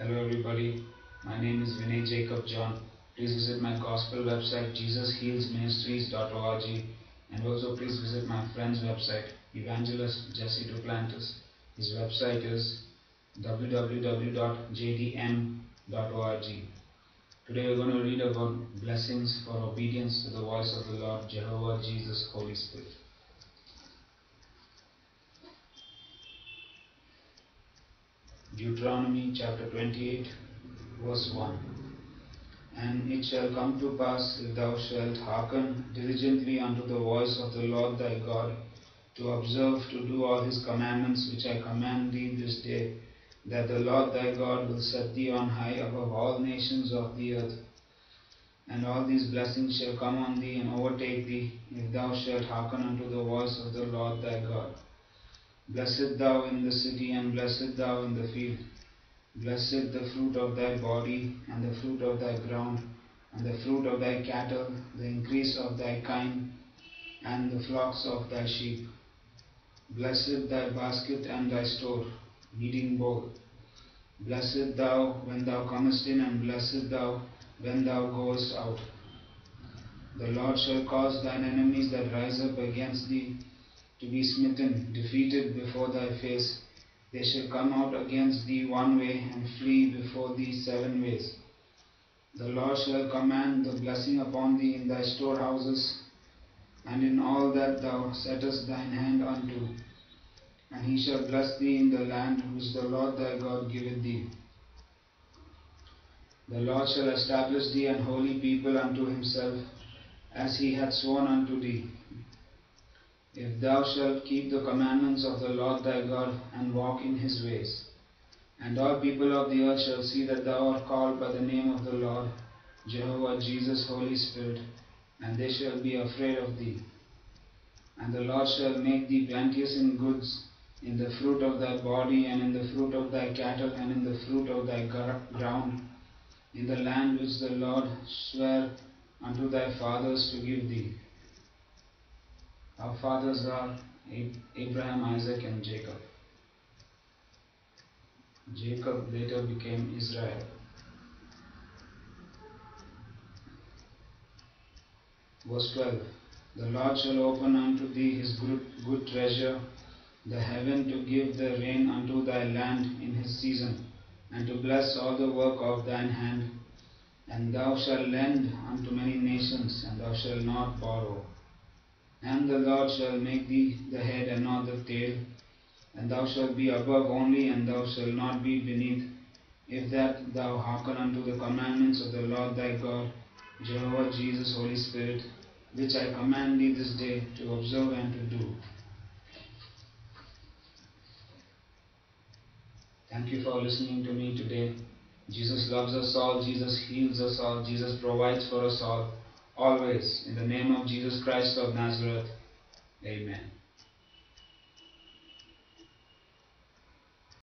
Hello, everybody. My name is Vinay Jacob John. Please visit my gospel website, jesushealsministries.org, and also please visit my friend's website, Evangelist Jesse Duplantis. His website is www.jdm.org. Today we're going to read about blessings for obedience to the voice of the Lord, Jehovah Jesus, Holy Spirit. Deuteronomy chapter 28, verse 1. And it shall come to pass, if thou shalt hearken diligently unto the voice of the Lord thy God, to observe to do all his commandments which I command thee this day, that the Lord thy God will set thee on high above all nations of the earth. And all these blessings shall come on thee and overtake thee, if thou shalt hearken unto the voice of the Lord thy God. Blessed thou in the city, and blessed thou in the field. Blessed the fruit of thy body, and the fruit of thy ground, and the fruit of thy cattle, the increase of thy kine, and the flocks of thy sheep. Blessed thy basket and thy store, kneading bowl. Blessed thou when thou comest in, and blessed thou when thou goest out. The Lord shall cause thine enemies that rise up against thee to be smitten, defeated before thy face. They shall come out against thee one way and flee before thee seven ways. The Lord shall command the blessing upon thee in thy storehouses and in all that thou settest thine hand unto. And he shall bless thee in the land which the Lord thy God giveth thee. The Lord shall establish thee an holy people unto himself, as he hath sworn unto thee. If thou shalt keep the commandments of the Lord thy God, and walk in his ways. And all people of the earth shall see that thou art called by the name of the Lord, Jehovah Jesus, Holy Spirit, and they shall be afraid of thee. And the Lord shall make thee plenteous in goods, in the fruit of thy body, and in the fruit of thy cattle, and in the fruit of thy ground, in the land which the Lord sware unto thy fathers to give thee. Our fathers are Abraham, Isaac, and Jacob. Jacob later became Israel. Verse 12 The Lord shall open unto thee his good, good treasure, the heaven to give the rain unto thy land in his season, and to bless all the work of thine hand. And thou shalt lend unto many nations, and thou shalt not borrow. And the Lord shall make thee the head and not the tail, and thou shalt be above only, and thou shalt not be beneath, if that thou hearken unto the commandments of the Lord thy God, Jehovah Jesus, Holy Spirit, which I command thee this day to observe and to do. Thank you for listening to me today. Jesus loves us all, Jesus heals us all, Jesus provides for us all, always. In the name of Jesus Christ of Nazareth, Amen.